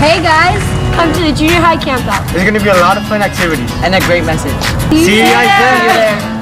Hey guys, come to the junior high campout. There's gonna be a lot of fun activities. And a great message. See you guys there. there.